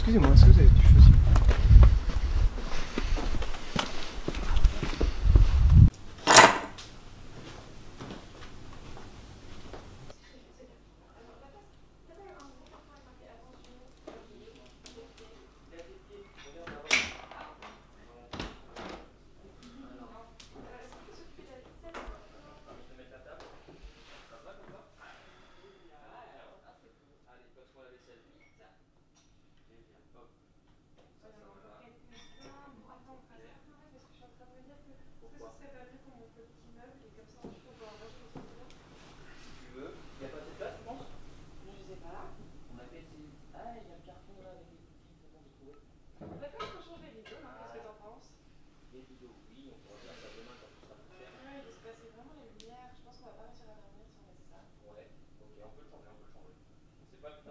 Excusez-moi, est-ce que vous avez du choisi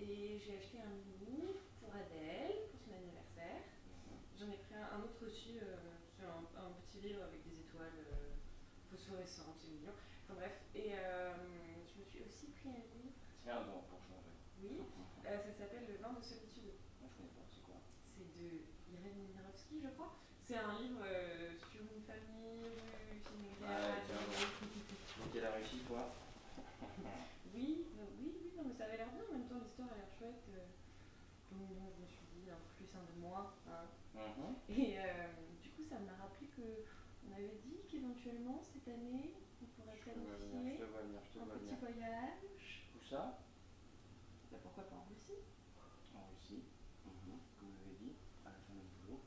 Et j'ai acheté un livre pour Adèle, pour son anniversaire. J'en ai pris un, un autre aussi, euh, c'est un, un petit livre avec des étoiles euh, phosphorescentes, c'est mignon. Enfin bref, et euh, je me suis aussi pris un livre. Tiens donc, pour changer. Oui, euh, ça vin de solitude. Moi, c'est de Irène Mirovski, je crois. C'est un livre euh, sur une famille russe, immigrée. Ouais, tiens, Donc, elle a réussi, quoi Oui, euh, oui, oui, non, mais ça avait l'air bien. En même temps, l'histoire a l'air chouette. euh. donc bon, je me suis dit un plus un de moins. hein. Mhm. Et euh, du coup, ça m'a rappelé que on avait dit qu'éventuellement cette année, on pourrait planifier un petit voyage. Où ça Bah, pourquoi pas en Russie En Russie. Mhm. Comme vous l'avez dit, à la fin de notre boulot.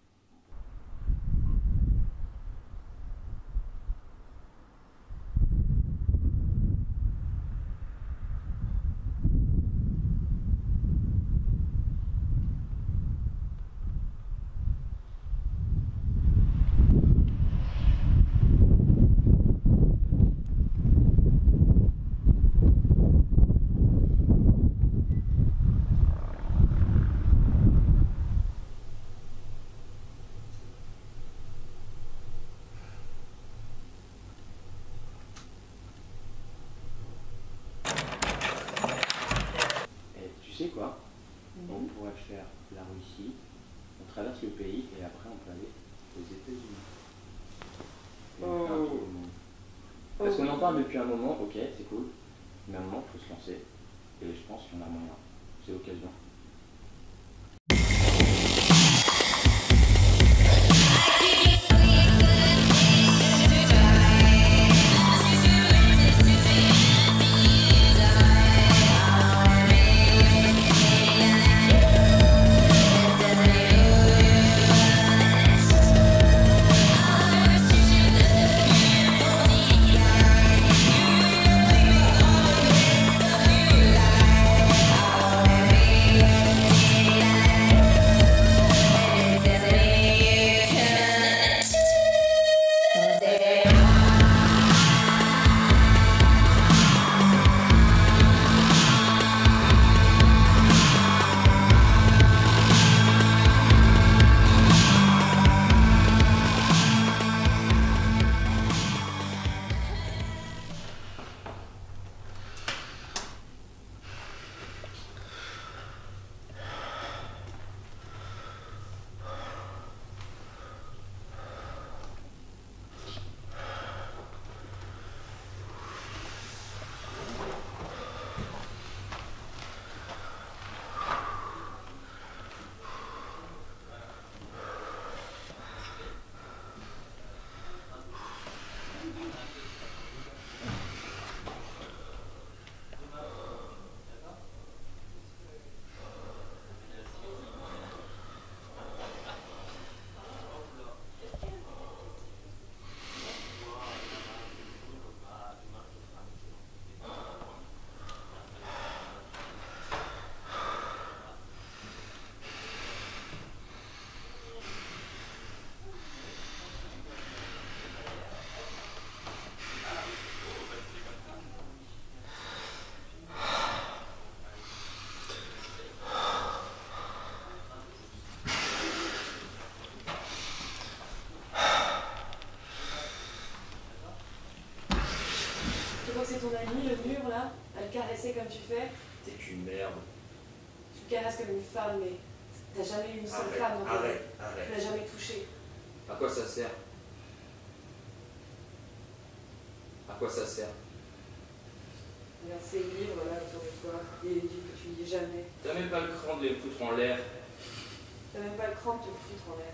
Et tu sais quoi On pourrait faire la Russie, on traverse le pays et après on peut aller aux États-Unis. Monde. Parce qu'on en parle depuis un moment, ok, c'est cool, mais à un moment, il faut se lancer. Et je pense qu'il y en a moyen. C'est l'occasion. Ton ami, le mur là, à le caresser comme tu fais. T'es qu'une merde. Tu le caresses comme une femme, mais t'as jamais eu une seule Arrête, femme dans ta vie. arrête, Tu arrête. l'as jamais touchée. À quoi ça sert? À quoi ça sert? Regarde ces livres là autour de toi, des livres que tu lis jamais. T'as même pas le cran de les foutre en l'air. T'as même pas le cran de te foutre en l'air.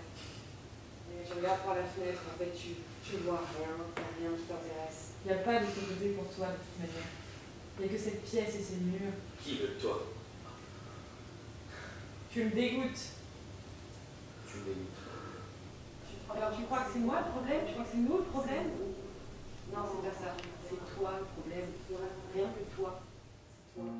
Et tu regardes par la fenêtre, en fait, tu, tu vois rien, t'as rien qui t'intéresse. Il n'y a pas de côté pour toi de toute manière. Il n'y a que cette pièce et ces murs. Qui veut de toi? Tu me dégoûtes. Tu me dégoûtes. Alors tu crois que c'est moi le problème? Tu crois que c'est nous le problème? Non, c'est pas ça. C'est toi le problème. Rien que toi. C'est toi.